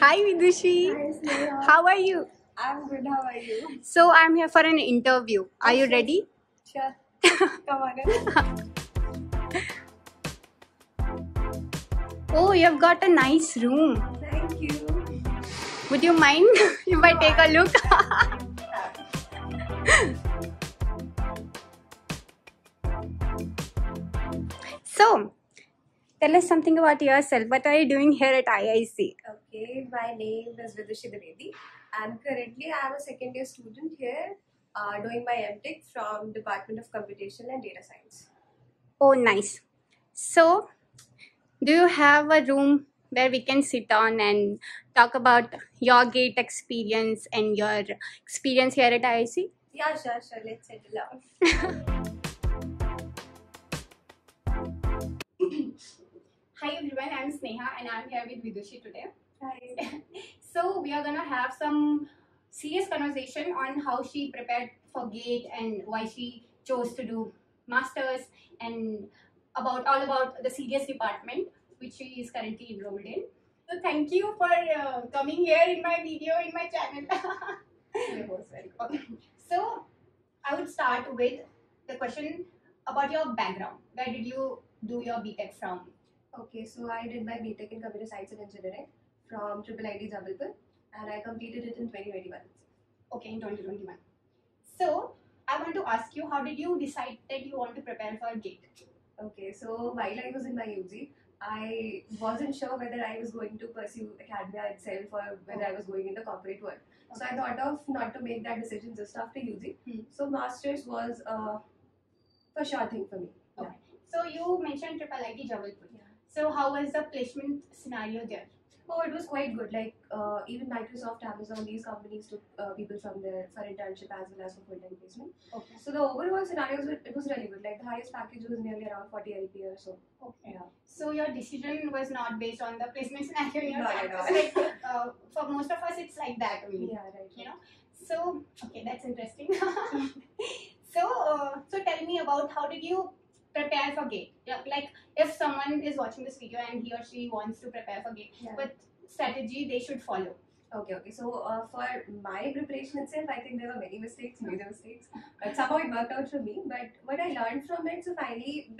Hi Vidushi. Hi, Sneha. How are you? I'm good. How are you? So I'm here for an interview. Are you ready? Sure. Come on. Oh, you have got a nice room. Thank you. Would you mind if I take a look? so, tell us something about yourself. What are you doing here at IISc? Okay, my name is Vidushi Dwivedi, and currently I am a second year student here, uh, doing my MTech from Department of Computation and Data Science. Oh, nice. So, do you have a room where we can sit on and talk about your gate experience and your experience here at IISc? Yeah, sure, sure. Let's settle down. Hi everyone, I'm Sneha and I'm here with Vidushi today. Hi. So we are gonna have some CDS conversation on how she prepared for GATE and why she chose to do masters and about all about the serious department which she is currently enrolled in. So thank you for uh, coming here in my video in my channel. You're most welcome. Okay. So I would start with the question about your background. Where did you do your BTech from? Okay, so I did my BTech in Computer Science and Engineering from Triple IT Jabalpur, and I completed it in 2021. Okay, in 2021. So I want to ask you, how did you decide that you want to prepare for GATE? Okay, so while I was in my UG, I wasn't sure whether I was going to pursue academia itself or whether I was going into corporate world. So I thought of not to make that decision just after UG. Hmm. So masters was a for sure thing for me. Yeah. Okay. So you mentioned Triple IT Jabalpur. So how was the placement scenario there? Oh, it was quite good. Like uh, even Microsoft, Amazon, these companies took uh, people from there for internship as well as for full-time placement. Okay. So the overall scenarios were, it was really good. Like the highest package was nearly around 40 LPA or so. Okay. Yeah. So your decision was not based on the placement scenario No, campus. no. Like uh, for most of us, it's like that only. Yeah, right. You know. So okay, that's interesting. so uh, so tell me about how did you prepare for GATE? Yeah, Like if someone is watching this video and he or she wants to prepare for GATE, Yeah. what strategy they should follow? Okay, okay. So uh, for my preparation itself, I think there were many mistakes, major mistakes, but somehow it worked out for me. But what I learned from it, so finally,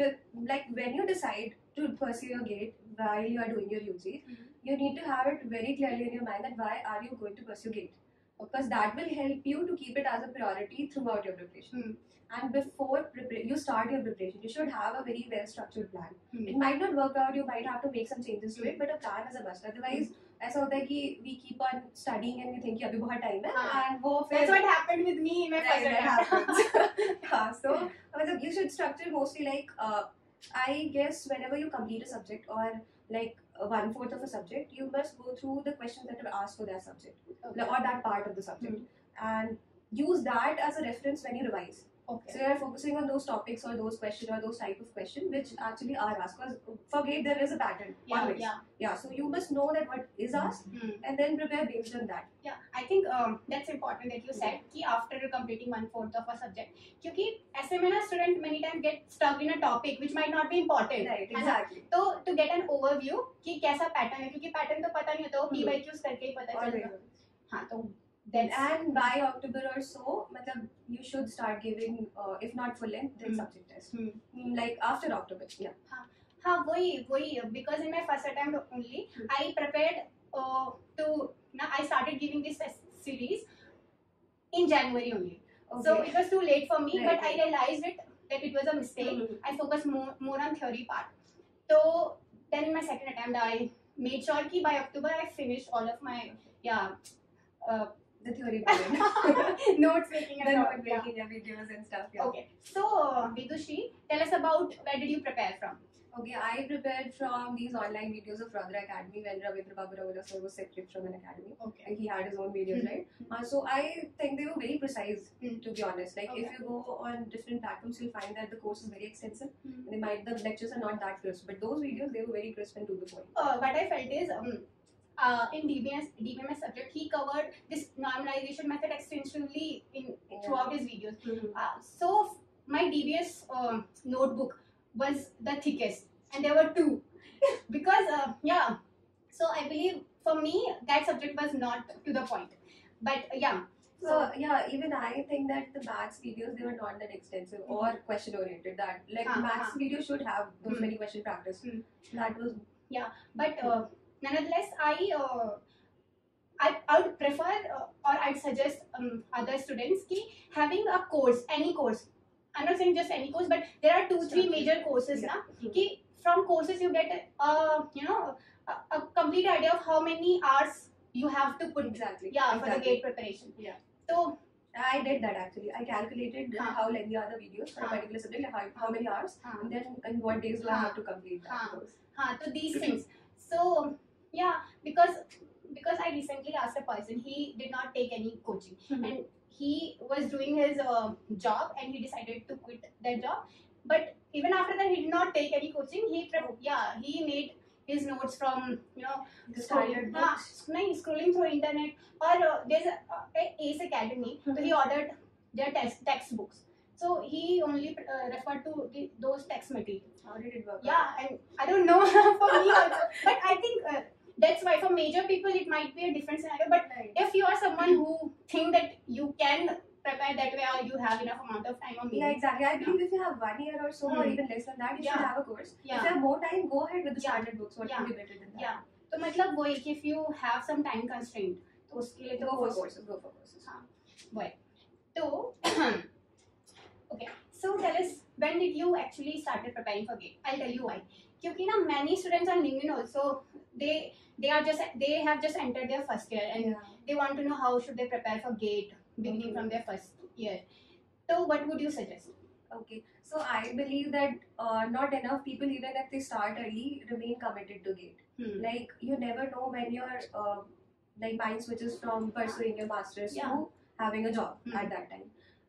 like when you decide to pursue your gate while you are doing your UG, you need to have it very clearly in your mind that why are you going to pursue gate, because that will help you to keep it as a priority throughout your preparation. Hmm. And before prepare, you start your preparation, you should have a very well structured plan. Hmm. It might not work out, you might have to make some changes to it, but a plan is a must. Otherwise, ऐसा होता है कि we keep on studying and we think कि अभी बहुत time है हाँ. and वो फिर That's what happened with me in my Right, first that attempt. happens. yeah, so मतलब you should structure mostly like uh, I guess whenever you complete a subject or like uh, uh, one fourth of a subject, you must go through the questions that are asked for that subject Okay. or that part of the subject hmm. and use that as a reference when you revise. Okay. So you are focusing on those topics or those questions or those type of question which actually are asked. Because for GATE there is a pattern Yeah, always. yeah. Yeah, so you must know that what is asked Hmm. and then prepare based on that. Yeah, I think um, that's important that you said कि after completing one fourth of a subject क्योंकि ऐसे में ना student many times get stuck in a topic which might not be important Right, exactly. तो to get an overview कि कैसा pattern है क्योंकि pattern तो पता नहीं होता वो P Hmm. by Qs करके ही पता Always. चलेगा हाँ तो that's And by October or so, matlab, you should start giving, uh, if not full length, then Hmm. subject test. Hmm. Mm, Like after October, yeah. हाँ वही वही because in my first attempt only Hmm. I prepared uh, to now I started giving this series in January only so Okay. it was too late for me Right, but I right. realized it that it was a mistake Mhm. I focused more, more on theory part. So then in my second attempt, I made sure that by October I finished all of my yeah uh, the theory part. notes making and note making, yeah, videos and stuff. Yeah. Okay. So Vidushi, tell us about where did you prepare from? Okay, I prepared from these online videos of Radha Academy when Ravindra Babu Ravula sir was separate from Unacademy. Okay. Like he had his own videos, Mhm. right? Uh, so I think they were very precise, Mm. to be honest. Like if you go on different platforms, you'll find that the course is very extensive. Mhm. They might the lectures are not that crisp, but those videos they were very crisp and to the point. Uh, what I felt is um, uh, in DBMS, DBMS subject he covered this normalization method extensively in throughout his videos. Uh, so my DBS um, notebook was the thickest, and there were two because uh, yeah. So I believe for me that subject was not to the point but yeah So yeah, even I think that the maths videos they were not that extensive or question oriented. That like Huh, maths huh. video should have those Hmm. many question practice. Hmm. That was yeah, but uh, nonetheless i uh, I, I would prefer uh, or I'd suggest um, other students ki having a course, any course. I'm not saying just any course, but there are two, three major courses. Yeah. Na? Ki from courses you get a you know a, a complete idea of how many hours you have to put exactly yeah for the gate preparation. Yeah. So I did that actually. I calculated Huh. how lengthy are the videos for a particular subject, how, how many hours, uh, and then and what days do I have to complete that Huh. course. हाँ तो these things so yeah because because i recently asked a person he did not take any coaching mm-hmm. and he was doing his uh, job and he decided to quit that job but even after that he did not take any coaching he yeah he made his notes from you know scrolling, standard yeah, scrolling through internet or uh, there's a, uh, ace academy mm-hmm. so he hmm. ordered their text textbooks so he only uh, referred to the, those text material. How did it work? Yeah, out? and I don't know for me also, but I think uh, that's why for major people it might be a different scenario but Right. if you are someone who think that you can prepare that way or you have enough amount of time or maybe Yeah, exactly. I believe if you have one year or so, or Hmm. even less than that, you Yeah. should have a course. If yeah you have more time, go ahead with the Yeah. standard books. What Yeah. could be better than that? yeah तो मतलब वो है कि if you have some time constraint तो उसके लिए Go तो for course courses. Go for courses. तो okay so tell us when did you actually started preparing for gate i'll tell you why क्योंकि ना many students on linkedin also they they are just they have just entered their first year and Yeah. they want to know how should they prepare for gate beginning from their first year so what would you suggest Okay, so I believe that uh, not enough people, even if they start early, remain committed to GATE. hmm. Like you never know when your uh, like mind switches from pursuing your masters Yeah. to having a job Hmm. at that time.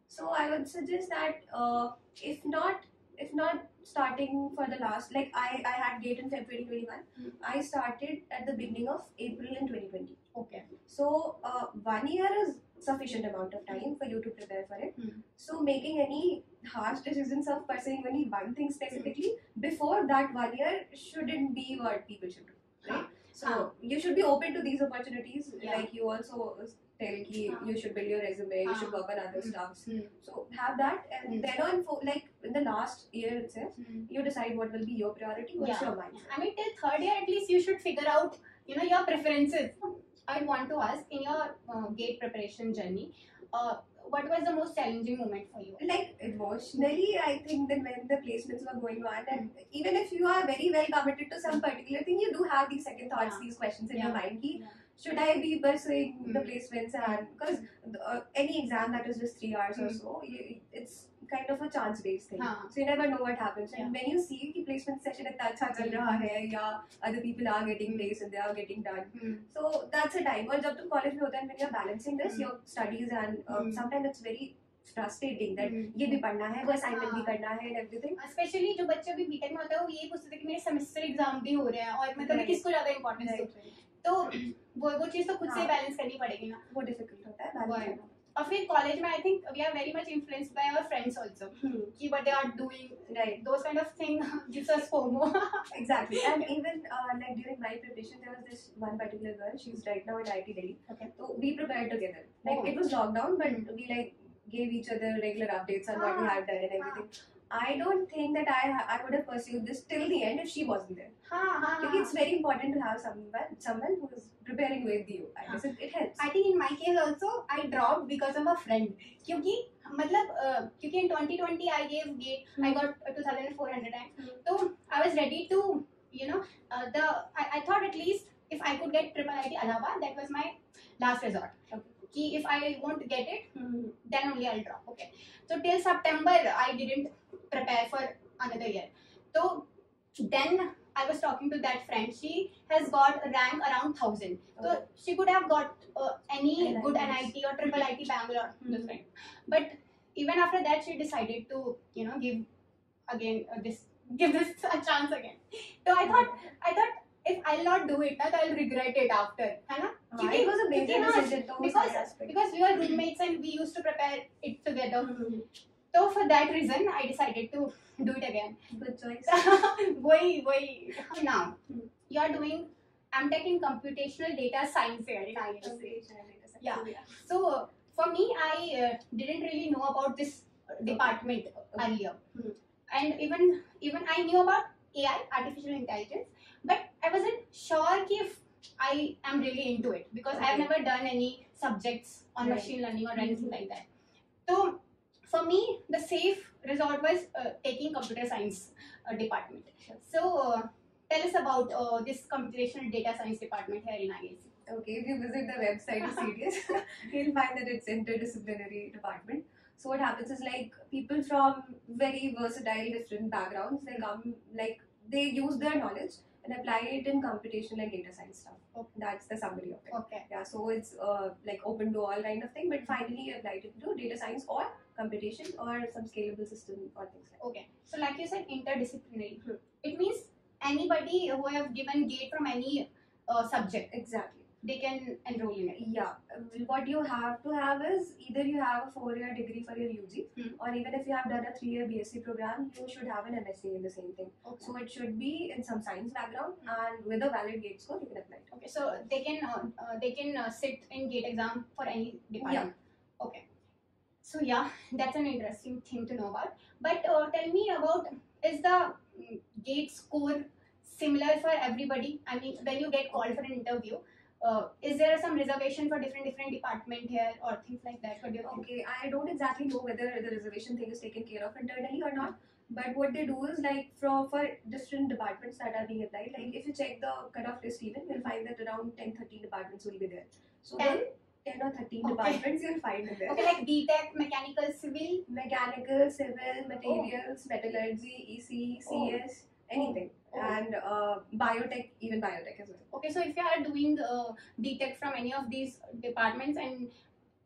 So I would suggest that uh, if not if not starting for the last like I I had GATE in February 2021. Hmm. I started at the beginning of April in 2020. okay So uh, one year is sufficient amount of time for you to prepare for it. Hmm. So making any harsh decisions of pursuing only one thing specifically before that one year shouldn't be what people should do. Right? So you should be open to these opportunities. Yeah. Like you also tell ki you should build your resume, you should work on other Hmm. stuffs. Hmm. So have that and Hmm. then on for like in the last year itself, Hmm. you decide what will be your priority, what's Yeah. your mind. I mean, till third year, at least you should figure out, you know, your preferences. I want to ask in your uh, gate preparation journey, uh, what was the most challenging moment for you? like emotionally i think that when the placements were going on and even if you are very well committed to some particular thing you do have these second thoughts Yeah. these questions in Yeah. your mind ki, Yeah. Should i be pursuing the Mm. placements and because uh, any exam that is just three hours mm. or Mm. so you, it's kind of a chance based thing हाँ. so you never know what happens Yeah. and when you see कि placement session इतना अच्छा चल Mm. रहा है या other people are getting Mm. placed and they are getting done Hmm. so that's a time और जब तुम college में होता है when you're balancing this Mm. your studies and uh, Mm. sometimes it's very frustrating that Hmm. ये भी पढ़ना है वो असाइनमेंट भी हाँ। करना है एवरीथिंग स्पेशली जो बच्चे अभी बीटेक में होते हैं वो यही पूछते थे कि मेरे सेमेस्टर एग्ज़ाम भी हो रहे हैं और मतलब मैं. किसको ज़्यादा इंपॉर्टेंस दूँ तो वो वो चीज़ तो खुद से बैलेंस हाँ। करनी पड़ेगी ना। वो डिफ़िकल्ट होता है वो और फिर कॉलेज में I think we are very much influence by our friends also कि what they are doing right those kind of thing gives us FOMO exactly and even like during my preparation there was this one particular girl she is right now in IIT Delhi तो we prepared together like it was lockdown but we like gave each other regular updates on what we ah. had done and everything. Ah. I don't think that I I would have pursued this till the end if she wasn't there. हाँ हाँ Because it's very important to have someone someone who is preparing with you. I guess it, it helps. I think in my case also I dropped because of a friend. क्योंकि मतलब uh, क्योंकि in 2020 I gave gate I Hmm. got uh, 2400 rank. Hmm. So I was ready to you know uh, the I, I thought at least if I could get triple IT Allahabad that was my last resort. Okay. कि if I won't get it Hmm. then only I'll drop. Okay. So till September I didn't prepare for another year. So then I was talking to that friend. She has got a rank around thousand. Okay. So she could have got uh, any NIT. good NIT or triple IT Bangalore. Mm-hmm. But even after that, she decided to you know give again uh, this give this a chance again. So I thought I thought if I'll not do it, I'll regret it after. Oh, it was a major decision. Because, because we were roommates and we used to prepare it together. Mm-hmm. So for that reason, I decided to do it again. Good choice. why, why? Now, you are doing I am taking computational data science here in IIT. Yeah. So for me, I uh, didn't really know about this department earlier, hmm. and even even I knew about AI, artificial intelligence, but I wasn't sure if I am really into it because. I've never done any subjects on machine learning or hmm. anything like that. So for me, the safe resort was uh, taking computer science uh, department. Sure. So uh, tell us about uh, this computational data science department here in IISc. Okay, if you visit the website of CDS, you'll find that it's interdisciplinary department. So what happens is like people from very versatile different backgrounds, they come like they use their knowledge and apply it in computational and data science stuff. Okay. That's the summary of it. Okay. Yeah, so it's uh, like open to all kind of thing, but finally you apply it to data science or computation or some scalable system or things like Okay. So like you said, interdisciplinary. It means anybody who have given gate from any uh, subject. Exactly. they can enroll in it. Yeah, um, what you have to have is either you have a four-year degree for your UG, Hmm. or even if you have done a three-year BSc program, you should have an MSc in the same thing. Okay. So it should be in some science background, and with a valid gate score, you can apply. it. Okay. So they can uh, uh, they can uh, sit in gate exam for any department. Okay so yeah that's an interesting thing to know about but uh, tell me about is the mm, gate score similar for everybody i mean when you get called for an interview uh, is there some reservation for different different department here or things like that? Okay, I don't exactly know whether the reservation thing is taken care of internally or not. But what they do is like for for different departments that are being applied. Like if you check the cutoff list even, you'll find that around 10, 13 departments will be there. So 10? 10 or 13 Okay. departments you'll find in there. Okay, like BTech, mechanical, civil. mechanical, civil, materials, metallurgy, EC, Oh. CS, anything. Oh. And uh, biotech, even biotech as well. Okay, so if you are doing uh, BTech from any of these departments and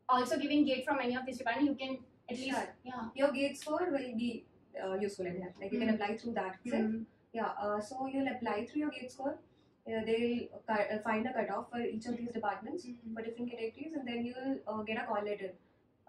also giving gate from any of these departments, you can at least Sure. yeah. Your gate score will be uh, useful in that. Like you can Hmm. apply through that. Mm. Yeah, uh, so you'll apply through your gate score. Uh, they'll uh, find a cutoff for each of these departments Mm. for different categories, and then you'll uh, get a call letter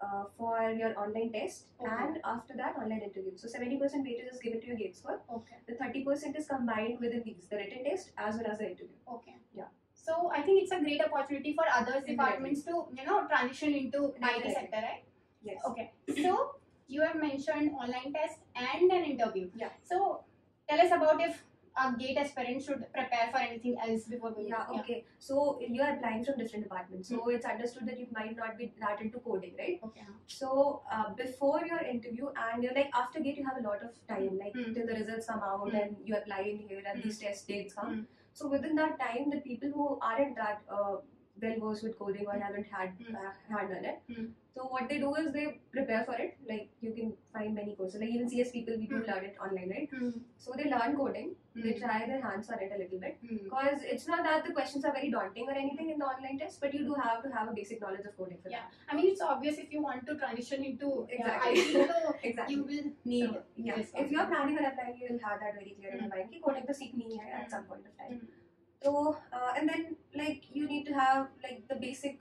uh, for your online test Okay. and after that online interview. So 70% weightage is given to your gate score. Okay. The 30% is combined within these, the written test as well as the interview. Okay. Yeah. So I think it's a great opportunity for others Exactly. departments to you know transition into IT sector, right? Yes. Okay. So you have mentioned online test and an interview. Yeah. So tell us about if a gate aspirant should prepare for anything else before going. Yeah, okay. So you are applying from different departments. So it's understood that you might not be that into coding, right? Okay. So uh, before your interview and you're like after gate you have a lot of time, like Hmm. till the results come out Hmm. and you apply in here and Hmm. these test dates come. Hmm. So within that time, the people who aren't that uh, well versed with coding or hmm. haven't had hmm. uh, had done it. Hmm. So what they do is they prepare for it. Like you can find many courses. Like even CS people, we do learn it online, right? So they learn coding. They try their hands on it a little bit because it's not that the questions are very daunting or anything in the online test, but you do have to have a basic knowledge of coding. For yeah, that. I mean it's obvious if you want to transition into uh, exactly, yeah, so exactly. you will need. So, yeah, if you're planning on applying, you will have that very clear in your mind. Coding to seek me at some point of time. Mm. So uh, and then like you need to have like the basic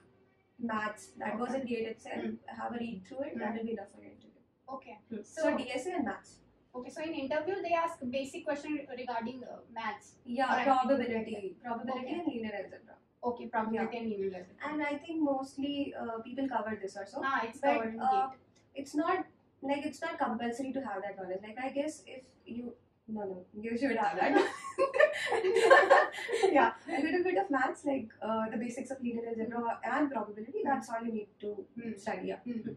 maths that was in GATE itself. Mm. Have a read through it. Mm. That will be enough for your interview. Okay. So, So- DSA and maths. Okay. So in interview, they ask basic question regarding uh, maths. Yeah, probability, probability Okay. and linear algebra. Okay, probability and linear algebra. And I think mostly uh, people cover this also. Ah, it's but covered in uh, it's not like it's not compulsory to have that knowledge. Like I guess if you no no you should have that. yeah, a little bit of maths like uh, the basics of linear algebra and probability. That's all you need to Hmm. study. Yeah. Hmm.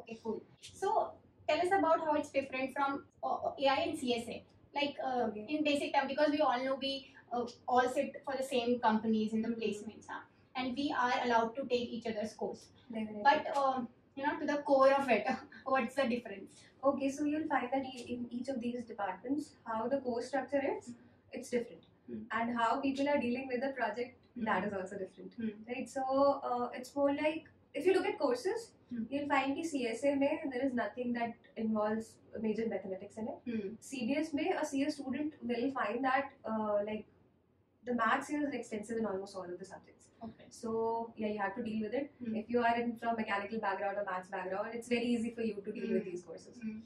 Okay, cool. So tell us about how it's different from uh, AI and CSA. Like uh, Okay. in basic term, because we all know we uh, all sit for the same companies in the placements, huh? and we are allowed to take each other's course. Definitely. But um, you know, to the core of it, what's the difference? Okay, so you'll find that in each of these departments, how the course structure is, it's different. Hmm. And how people are dealing with the project, Hmm. that is also different. Hmm. Right? So uh, it's more like, if you look at courses, Hmm. you'll find that CSA mein, there is nothing that involves major mathematics in it. Hmm. Mein, a CS student will find that uh, like the maths here is extensive in almost all of the subjects. Okay. So yeah, you have to deal with it. Hmm. If you are in from mechanical background or maths background, it's very easy for you to deal with Hmm. these courses Hmm.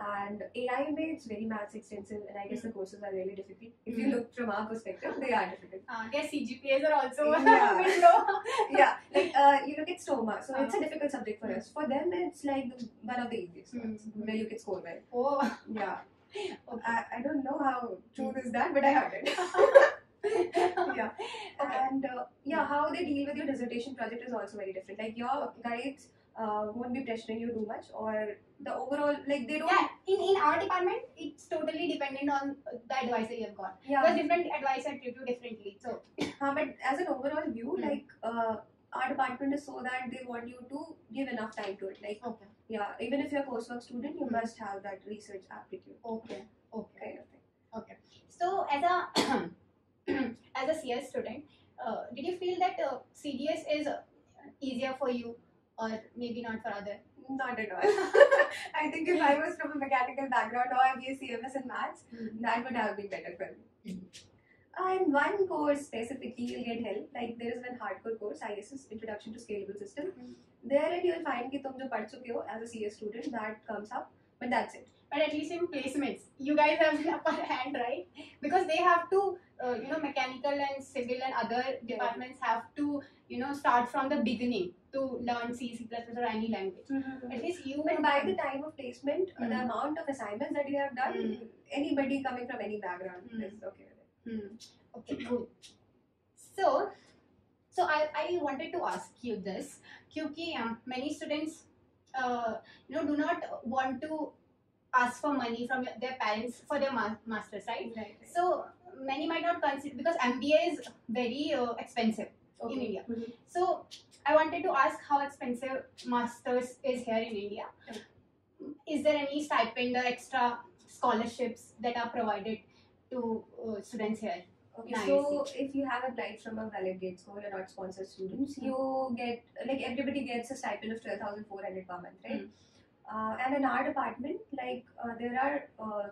And AI में it's very maths extensive, and I guess the courses are really difficult. If you Mhm. look from our perspective, they are difficult. Uh, their CGPAs are also Yeah. low. yeah, like uh, you look at Stoma, so it's a Uh-huh. difficult subject for us. For them, it's like one of the easiest ones where you can score well. Oh, Yeah, okay. I, I don't know how true is that, but I heard it. Yeah, Okay. and uh, yeah, how they deal with your dissertation project is also very different. Like your guides uh, won't be pressuring you too much, or the overall like they don't. Yeah, in, in our department, it's totally dependent on the advisor you have got. Yeah, Because different advisor treat you differently. So, Uh, but as an overall view, Hmm. like uh, our department is so that they want you to give enough time to it. Like okay. yeah, even if you're a coursework student, you Hmm. must have that research aptitude Okay. Okay. kind of thing. So, as a as a CS student, uh, did you feel that uh, CDS is easier for you or maybe not for other? Not at all. I think if I was from a mechanical background or BSCMS in maths, mm-hmm. that would have been better for me. Mm-hmm. And one course specifically, you'll get help. Like there is one hardcore course, ISS Introduction to Scalable System. Mm-hmm. There, you'll find that you as a CS student, that comes up, but that's it but at least in placements, you guys have an upper hand, right? Because they have to, uh, you know, mechanical and civil and other departments have to, you know, start from the beginning to learn C, C++ or any language. Mm-hmm. At least you. By the time of placement, mm-hmm. the mm. amount of assignments that you have done, mm-hmm. anybody coming from any background mm. is okay with it. Mm. Okay, good. So, so I, I wanted to ask you this, because um, many students, uh, you know, do not want to ask for money from their parents for their ma- masters, right? Right. So many might not consider because MBA is very uh, expensive in India. Mhm. So I wanted to ask how expensive masters is here in India. Is there any stipend or extra scholarships that are provided to uh, students here? Okay, Nice. so if you have applied from a valid gate score, you're not sponsored students, you get like everybody gets a stipend of twelve thousand four hundred per month, right? Uh, and in our department, like uh, there are uh,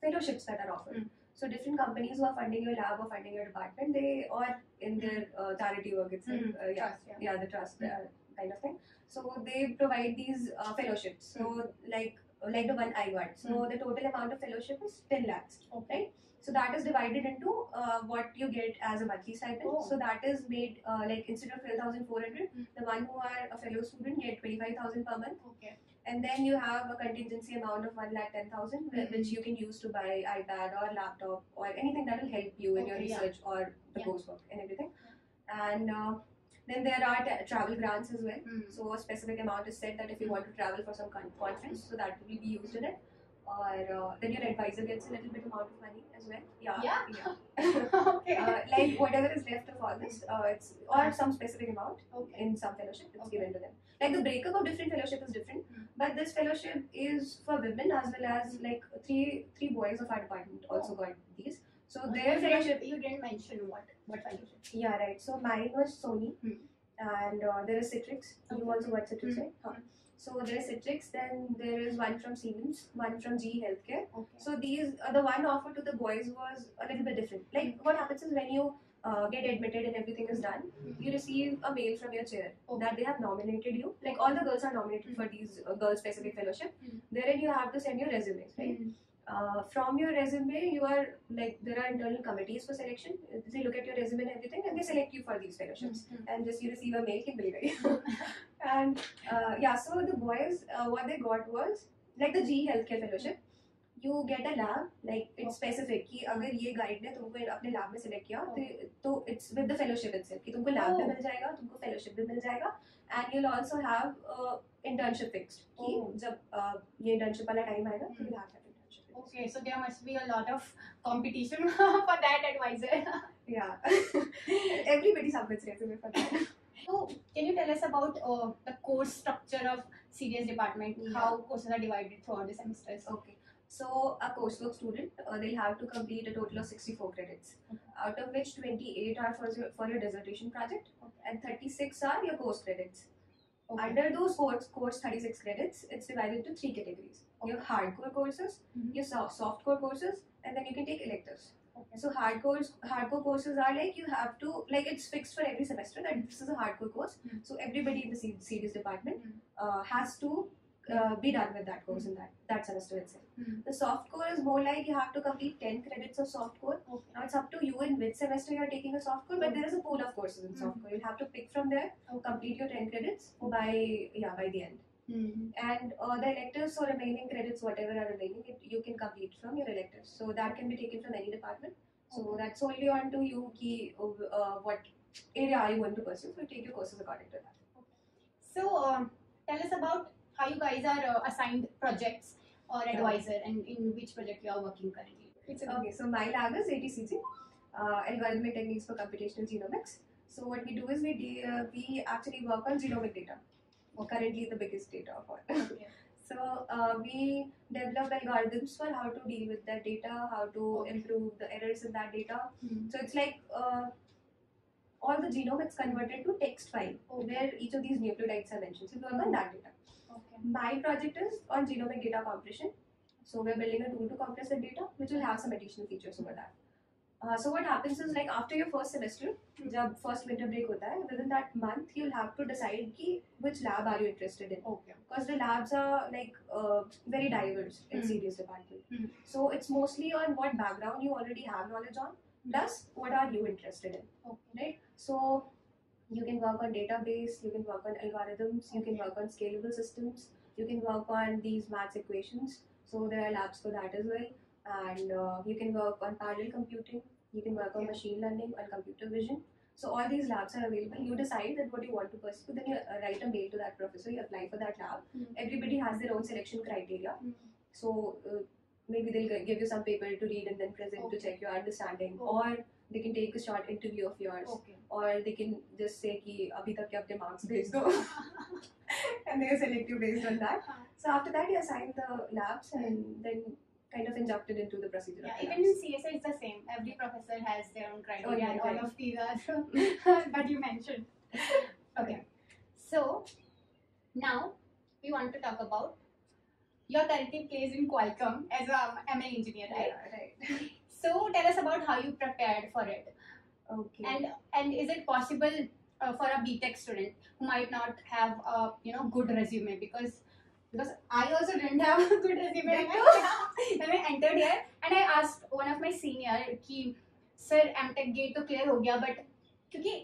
fellowships that are offered. Mm. So different companies who are funding your lab or funding your department, they or in their uh, charity work itself, Mm. uh, yeah, Trust, yeah. yeah, the trust uh, kind of thing. So they provide these uh, fellowships. So like like the one I got. So Mm. the total amount of fellowship is ten lakhs. Okay. So that is divided into uh, what you get as a monthly stipend. Oh. So that is made uh, like instead of twelve thousand four hundred, Mm. the one who are a fellow student get twenty five thousand per month, Okay. And then you have a contingency amount of one lakh ten thousand, Mhm. which you can use to buy iPad or laptop or anything that will help you in your Okay, yeah. research or the Yeah. coursework and everything. And uh, then there are t- travel grants as well. Mm. So a specific amount is set that if you want to travel for some con- conference, so that will be used in it. Or uh, then your advisor gets a little bit amount of money as well. Yeah. Yeah? yeah. okay. uh, like whatever is left of all this, uh, it's or some specific amount okay. in some fellowship, it's Okay. given to them. Like the breakup of different fellowship is different, Mm. but this fellowship is for women as well as like three three boys of our department also got these. So You their fellowship, you didn't mention what what fellowship. yeah, right. So mine was Sony, Hmm. and uh, there is Citrix. You also got Citrix, Hmm. right? Huh. So there is Citrix. Then there is one from Siemens, one from GE Healthcare. Okay. So these uh, the one offered to the boys was a little bit different. Like what happens is when you uh, get admitted and everything is done, you receive a mail from your chair Okay. that they have nominated you. Like all the girls are nominated for these uh, girl specific fellowship. Mm. Therein you have to send your resumes, right? uh, from your resume you are like there are internal committees for selection. They look at your resume and everything and they select you for these fellowships mm -hmm. and just you receive a mail ki mil and uh, yeah so the boys uh, what they got was like the GE healthcare fellowship. You get a lab like it's specific कि अगर ये guide ने तुमको अपने lab में select oh. with the fellowship it's with the fellowship itself कि तुमको lab भी oh. मिल जाएगा तुमको and भी मिल जाएगा and you will also have Oh, fixed कि जब uh, ये इंटर्नशिप वाला time Okay, so there must be a lot of competition for that advisor. Yeah. Everybody submits resume for that. so, can you tell us about uh, the course structure of CDS department? Yeah. How courses are divided throughout the semesters? Okay. So a coursework student, uh, they'll have to complete a total of 64 credits, Okay. out of which 28 are for your, for your dissertation project Okay. and 36 are your course credits. Okay. Under those course, course 36 credits, it's divided into three categories. Your hardcore courses, Mhm. your soft softcore courses, and then you can take electives. Okay. So hardcore hardcore courses are like you have to like it's fixed for every semester that this is a hardcore course. Mm. So everybody in the C- CDS department Mm. uh, has to uh, be done with that course in that that semester itself. Hmm. The soft core is more like you have to complete 10 credits of soft core. Okay. Now it's up to you in which semester you're taking a soft core, but there is a pool of courses in soft Hmm. core. You'll have to pick from there, Okay. complete your 10 credits by yeah by the end. Hmm. And uh, the electives or remaining credits, whatever are remaining, it, you can complete from your electives. So that can be taken from any department. So Okay. that's only on to you ki, uh, what area are you going to pursue. So take your courses according to that. So, um, tell us about how you guys are uh, assigned projects or advisor and in which project you are working currently. Okay, so my lab is ATCG, uh, Algorithmic Techniques for Computational Genomics. So what we do is we de- uh, we actually work on genomic data, currently the biggest data of all. Okay. So uh, we develop algorithms for how to deal with that data, how to Okay. improve the errors in that data. Hmm. So it's like uh, all the genome is converted to text file Okay. where each of these nucleotides are mentioned. So we work on that data. Okay. My project is on genomic data compression. So we're building a tool to compress the data, which will have some additional features over that. Uh, so what happens is like after your first semester, जब first winter break होता within that month you'll have to decide which lab are you interested in. Okay. Because the labs are like uh, very diverse in mm. CDS department. Mm. So it's mostly on what background you already have knowledge on, plus what are you interested in. Okay. Right. So you can work on database, you can work on algorithms, you can work on scalable systems, you can work on these maths equations. So there are labs for that as well. And uh, you can work on parallel computing, you can work on yeah. machine learning and computer vision. So all these labs are available. You decide that what you want to pursue, then you uh, write a mail to that professor. You apply for that lab. Mm -hmm. Everybody has their own selection criteria. Mm -hmm. So uh, maybe they'll give you some paper to read and then present okay. to check your understanding, okay. or they can take a short interview of yours, okay. or they can just say ki abhi tak ke marks based do, and they select you based on that. So after that, you assign the labs, and then kind of injected into the procedure. Yeah, even in. CSA it's the same. Every professor has their own criteria, Oh, yeah, and all of these are that you mentioned. Okay, so now we want to talk about your currently placed in Qualcomm as a ML engineer, right? Yeah, right. So tell us about how you prepared for it, Okay. and and is it possible uh, for a BTech student who might not have a you know good resume because because I also didn't have a good resume when I, entered here and I asked one of my senior कि sir MTech gate तो clear हो गया but क्योंकि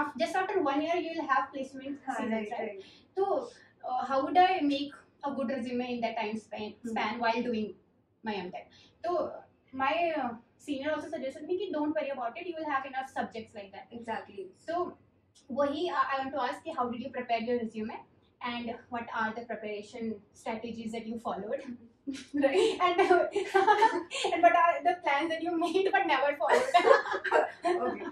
af- just after one year you will have placement हाँ, seasons, right, right? So uh, how would I make a good resume in that time span, Hmm. span while doing my MTech? So my uh, senior also suggested me कि don't worry about it, you will have enough subjects like that. Exactly. So वही uh, I want to ask you how did you prepare your resume and what are the preparation strategies that you followed? Right. and and what are the plans that you made but never followed? okay.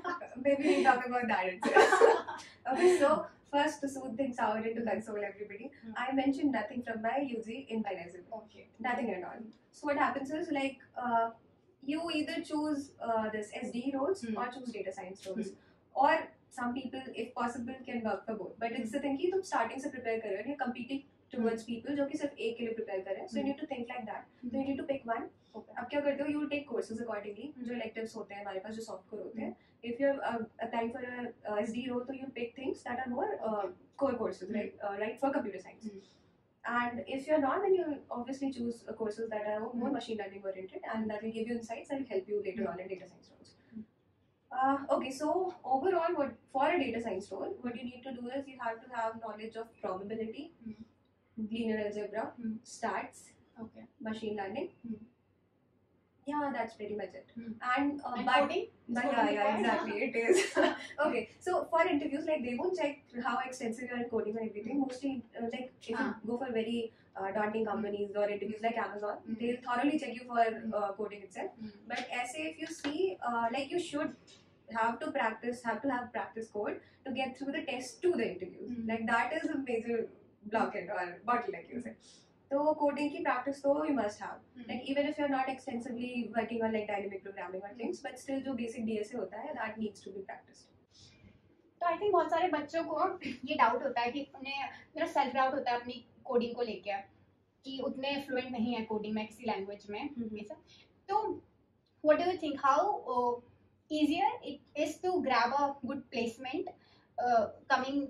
Maybe we'll talk about that itself. okay, so first to smooth things out and to console everybody, Hmm. I mentioned nothing from my UG in my resume. okay. Nothing at all. So what happens is like uh, you either choose uh, this SD roles Hmm. or choose data science roles, or some people, if possible, can work for both. But it's the thing कि तुम starting से prepare कर रहे हो and you're competing towards people जो कि सिर्फ एक के लिए prepare कर रहे हैं. So you Hmm. need to think like that. So you need to pick one. Okay. अब क्या करते हो यू टेक कोर्सेज अकॉर्डिंगली जो electives होते हैं हमारे पास जो सॉफ्ट कोर होते हैं if you are applying for S D role तो you pick things that are more core courses right right for computer science Mm. and if you're not then you'll obviously choose uh, courses that are more Mm. machine learning oriented and that will give you insights and help you later Mm. on in data science roles Mm. uh, okay so overall what for a data science role what you need to do is you have to have knowledge of probability Mm. linear algebra Mm. stats Okay. machine learning Mm. yeah that's pretty much it Mm. and, uh, And but coding? but yeah, yeah, exactly. It is. okay, so for interviews, like they won't check how extensive you are in coding and everything. Mostly, uh, like if Ah. you go for very uh, daunting companies or interviews like Amazon, they'll thoroughly check you for uh, coding itself. But essay, if you see, uh, like you should have to practice, have to have practice code to get through the test to the interviews. Mm-hmm. Like that is a major blockade or bottleneck, you say. So coding की practice तो you must have. Mm. like even if you're not extensively working on like dynamic programming or things but still जो basic DSA होता है that needs to be practiced तो I think बहुत सारे बच्चों को ये डाउट होता है कि उन्हें मेरा सेल्फ डाउट होता है अपनी कोडिंग को लेके कि उतने फ्लुएंट नहीं है कोडिंग में किसी लैंग्वेज में ये सब तो what do you think how easier it is to grab a good placement uh, coming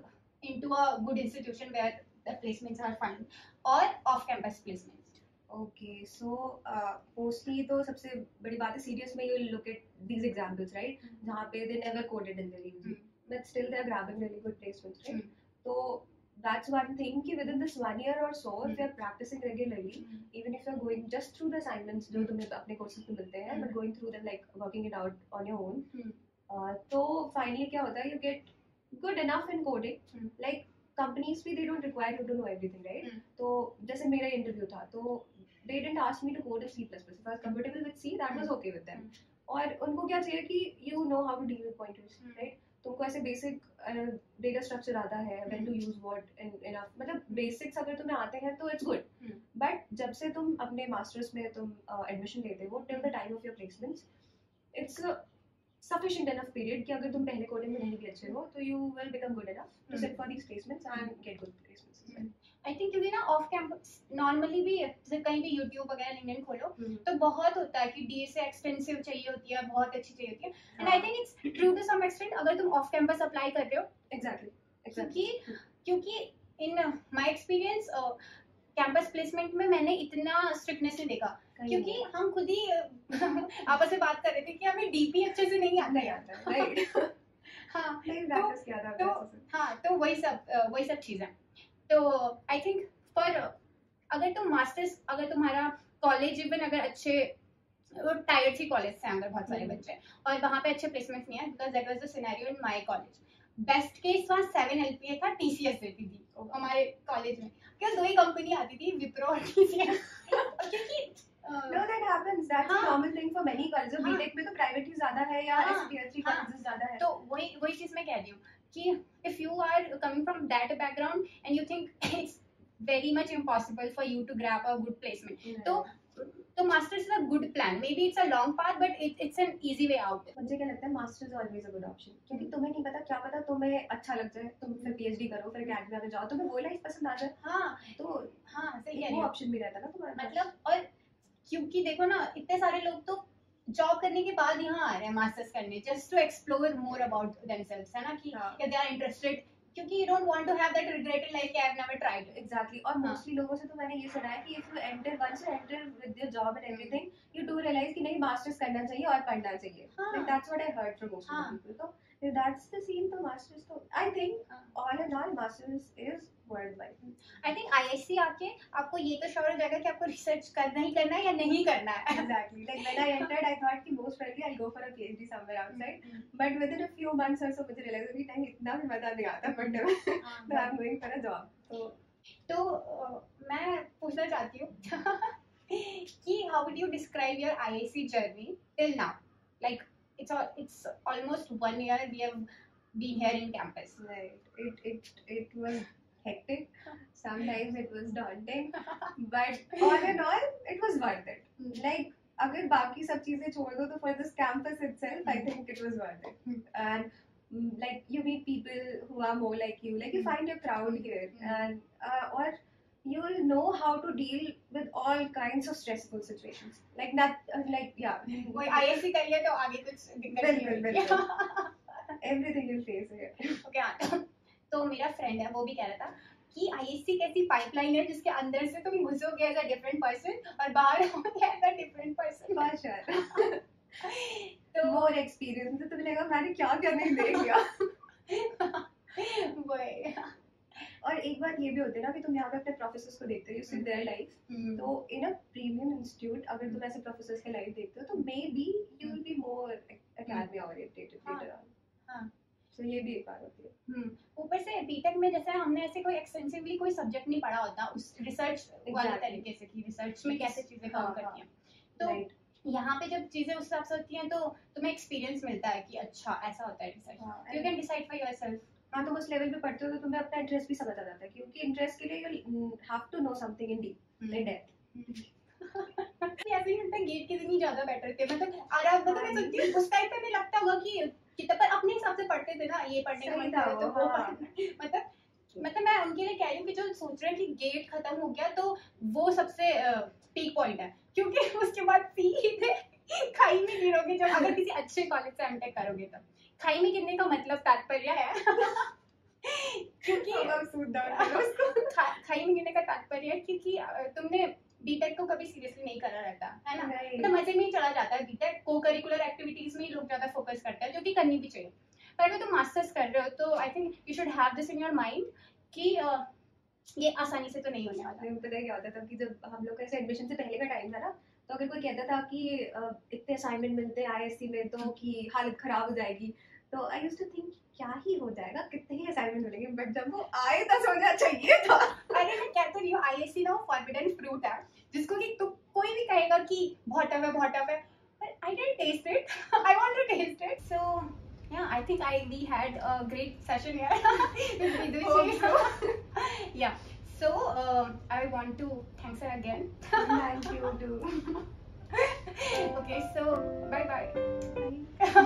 into a good institution where the placements are fun or off campus placements okay so mostly तो सबसे बड़ी बात है serious में you look at these examples right जहाँ पे they never coded in their UG but still they're grabbing really good placements right Hmm. so that's one thing ki within this one year or so mm. if you are practicing regularly mm. even if you are going just through the assignments जो तुम्हें apne courses में milte hain but going through them like working it out on your own uh, तो finally क्या होता है you get good enough in coding like companies भी they don't require you to know everything right तो जैसे मेरा interview था तो they didn't ask me to code in C plus plus I comfortable with C that was okay with them और उनको क्या चाहिए कि you know how to deal with pointers right तुमको ऐसे बेसिक डेटा स्ट्रक्चर आता है when to use what in enough मतलब बेसिक्स अगर तुम्हें आते हैं तो इट्स गुड. बट जब से तुम अपने मास्टर्स में तुम एडमिशन लेते हो till the time of your placements it's sufficient enough period कि अगर तुम पहले कोडिंग में नहीं भी अच्छे हो तो you will become good enough to set for these placements and get good placements. I think क्योंकि ना ऑफ़ कैंपस नॉर्मली भी जैसे कहीं भी यूट्यूब वगैरह लिंक्डइन खोलो Hmm. तो बहुत होता है कि डी से एक्सपेंसिव चाहिए होती है बहुत अच्छी चाहिए होती है and. I think it's true to some extent अगर तुम ऑफ़ कैंपस अप्लाई कर रहे हो Exactly. Exactly. क्योंकि क्योंकि in my experience campus placement में मैंने इतना स्ट्रिक्टनेस नहीं देखा क्योंकि हम खुद ही आपस में बात कर रहे थे कि हमें डीपी अच्छे से नहीं आता नहीं आता राइट हाँ नहीं था तो अच्छे हाँ तो वही सब वही सब चीज़ें तो आई थिंक फॉर अगर तुम मास्टर्स अगर तुम्हारा कॉलेज इवन अगर अच्छे टायर्ड थी कॉलेज से अगर बहुत सारे हम्म। बच्चे और वहाँ पे अच्छे प्लेसमेंट्स नहीं है because that was the scenario in my college best case वहाँ सेवन एल पी था एस देती थी हमारे कॉलेज में। क्या दो ही कंपनी आती थी विप्रो और T C S No, that happens. That's a हाँ. normal thing for many colleges. हाँ. बीटेक में तो प्राइवेट ही ज़्यादा है या three हाँ. colleges ज़्यादा है. तो वही वही चीज़ मैं कह रही हूँ कि if you are coming from that background and you think it's very much impossible for you to grab a good placement तो तो masters is a good plan maybe it's a long path but it's an easy way out मुझे क्या लगता है masters always a good option क्योंकि तुम्हें नहीं पता क्या पता तुम्हें अच्छा लग जाए तुम फिर पीएचडी करो फिर अकेडमी में जाओ तुम्हें वो लाइफ पसंद आ जाए हाँ तो हाँ सही कह रही ऑप्शन भी रहता ना तुम्हारा मतलब और क्योंकि देखो ना इतने सारे लोग तो जॉब करने के बाद यहाँ आ रहे हैं मास्टर्स करने just to explore more about themselves है ना कि हाँ. दे आर इंटरेस्टेड क्योंकि you don't want to have that regretted life कि I have never tried exactly और हाँ. मोस्टली लोगों से तो मैंने ये सुना है कि if you enter once you enter with your job and everything you do realise कि नहीं मास्टर्स करना चाहिए और पढ़ना चाहिए हाँ. like that's what i heard from most of हाँ. if that's the scene for masters so i think हाँ. all in all masters is worldwide I think IISc आके आपको ये तो श्योर हो जाएगा कि आपको रिसर्च करना ही करना है या नहीं करना है exactly like when i entered i thought कि most probably i'll go for a phd somewhere outside but within a few months or so मुझे realize कि नहीं इतना भी मज़ा नहीं आता पढ़ने में so i'm going for a job so तो मैं पूछना चाहती हूँ कि how would you describe your IISc journey till now like it's it's almost one year we have been here in campus right it it it was hectic sometimes it was daunting but all in all it was worth it like अगर बाकी सब चीजें छोड़ दो तो for this campus itself I think it was worth it Hmm. and mm, like you meet people who are more like you like you Hmm. find your crowd here Hmm. and uh, or you will know how to deal with all kinds of stressful situations. Like that uh, like yeah. कोई IISc करिए तो आगे कुछ दिक्कत नहीं बिल्कुल, होगी everything you'll face here okay हाँ। तो मेरा फ्रेंड है वो भी कह रहा था कि आईएससी कैसी पाइपलाइन है जिसके अंदर से तुम घुसोगे एज अ डिफरेंट पर्सन और बाहर आओगे as a different person for तो more experience तो तुम्हें लगा मैंने क्या क्या नहीं देख लिया? वो एक बात ये भी होती है ना कि तुम यहाँ पे अपने प्रोफेसर्स को देखते हो देयर लाइफ हम्म, तो इन अ प्रीमियम इंस्टीट्यूट अगर तुम ऐसे प्रोफेसर्स के लाइफ देखते हो तो maybe you will be more academy oriented हाँ, लेटर हाँ। ऑन सो ये भी एक बात होती है. हम्म, ऊपर से बीटेक में जैसे हमने ऐसे कोई एक्सटेंसिवली कोई सब्जेक्ट नहीं पढ़ा होता उस रिसर्च वाले तरीके से कि रिसर्च में कैसे चीज़ें हाँ, काम करती हैं. तो यहाँ पे जब चीज़ें उस हिसाब से होती हैं तो तुम्हें एक्सपीरियंस मिलता है कि अच्छा ऐसा होता है research you can decide for yourself हाँ तुम उस लेवल पे पढ़ते हो तो तुम्हें अपना इंटरेस्ट भी समझ आ जाता है क्योंकि इंटरेस्ट के लिए you have to know something in deep in depth ऐसे ही लगता गेट के दिन ही ज़्यादा बेटर थे। मतलब और अब मतलब मैं सोचती हूँ। उस टाइम पे हमें लगता होगा कि कितना पर अपने हिसाब से पढ़ते थे ना ये पढ़ने का मन था तो वो, हाँ। मतलब मतलब मैं उनके लिए कह रही हूँ कि जो सोच रहे हैं कि गेट खत्म हो गया तो वो सबसे पीक पॉइंट है। क्योंकि उसके बाद सीधे खाई में गिरोगे जब अगर किसी अच्छे कॉलेज से एमटेक करोगे तो खाई में गिरने का मतलब तात्पर्य है। क्योंकि खा- खाई में गिरने का तात्पर्य है क्योंकि तुमने बीटेक को कभी सीरियसली नहीं करा रहता है ना. मतलब मज़े में ही चला जाता है बीटेक को करिकुलर एक्टिविटीज़ में ही लोग ज़्यादा फोकस करते हैं जो कि करनी भी चाहिए। पर अगर तुम मास्टर्स कर रहे हो तो I think you should have this in your mind कि ये आसानी से तो नहीं होने वाला। पता क्या होता था कि जब हम लोग का एडमिशन से पहले का टाइम था ना तो अगर कोई कहता था कि इतने असाइनमेंट मिलते हैं आईएससी में तो कि हालत खराब हो जाएगी तो आई यूज्ड टू थिंक क्या ही हो जाएगा कितने ही असाइनमेंट मिलेंगे बट जब वो आए तो सोचा चाहिए था। अरे मैं कहती रही हूँ आईएससी ना फॉरबिडन फ्रूट है जिसको कि तुम कोई भी कहेगा कि बहुत टफ है बहुत टफ है I didn't taste it I want to taste it so yeah i think i we had a great session here. With Vidushi. Yeah. So um, I want to thank her again. Thank you too. okay, so bye bye.